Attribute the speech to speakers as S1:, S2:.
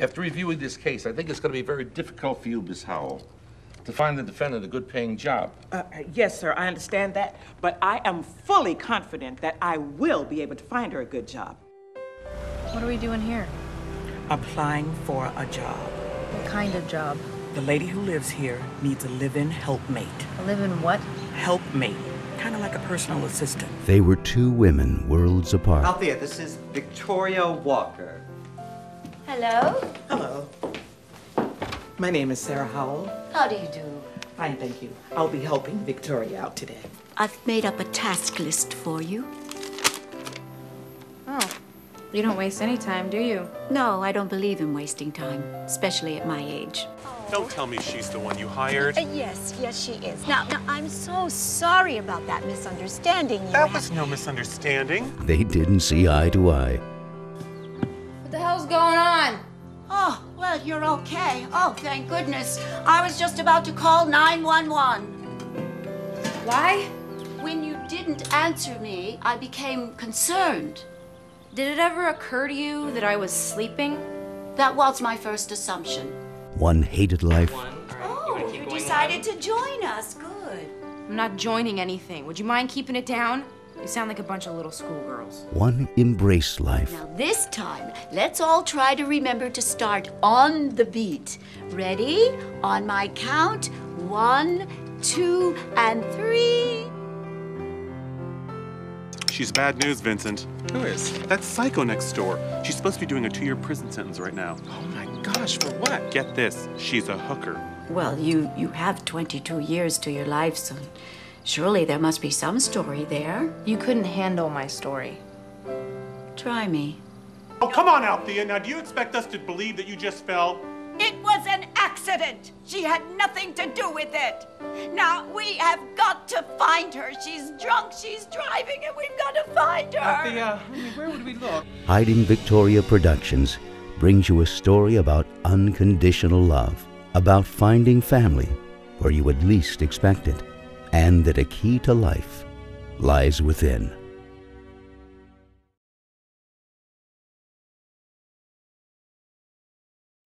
S1: After reviewing this case, I think it's going to be very difficult for you, Miss Howell, to find the defendant a good paying job.
S2: Uh, yes, sir, I understand that, but I am fully confident that I will be able to find her a good job.
S3: What are we doing here?
S2: Applying for a job.
S3: What kind of job?
S2: The lady who lives here needs a live-in helpmate.
S3: A live in what?
S2: Helpmate, kind of like a personal assistant.
S4: They were two women worlds apart.
S5: Althea, this is Victoria Walker.
S6: Hello.
S2: Hello. My name is Sarah Howell.
S6: How do you do?
S2: Fine, thank you. I'll be helping Victoria out today.
S6: I've made up a task list for you.
S3: Oh. You don't waste any time, do you?
S6: No, I don't believe in wasting time, especially at my age.
S7: Don't tell me she's the one you hired.
S8: Uh, yes, yes, she is. Now, now, I'm so sorry about that misunderstanding you
S7: That
S8: had.
S7: was no misunderstanding.
S4: They didn't see eye to eye.
S3: What the hell's going on?
S6: Well, you're okay. Oh, thank goodness. I was just about to call 911.
S3: Why?
S6: When you didn't answer me, I became concerned.
S3: Did it ever occur to you that I was sleeping?
S6: That was my first assumption.
S4: One hated life,
S6: Oh, you decided to join us. Good.
S3: I'm not joining anything. Would you mind keeping it down? You sound like a bunch of little schoolgirls.
S4: one embrace life.
S6: Now, this time, let's all try to remember to start on the beat. Ready? On my count one, two, and three.
S7: She's bad news, Vincent.
S9: Who is?
S7: That psycho next door. She's supposed to be doing a two year prison sentence right now.
S9: Oh my gosh, for what?
S7: Get this she's a hooker.
S6: Well, you, you have 22 years to your life, so surely there must be some story there.
S3: You couldn't handle my story.
S6: Try me.
S7: Oh, come on, Althea. Now, do you expect us to believe that you just fell?
S8: It was an accident. She had nothing to do with it. Now, we have got to find her. She's drunk, she's driving, and we've got to find her.
S9: Uh, Althea, I mean, where would we look?
S4: Hiding Victoria Productions brings you a story about unconditional love, about finding family where you would least expect it, and that a key to life lies within.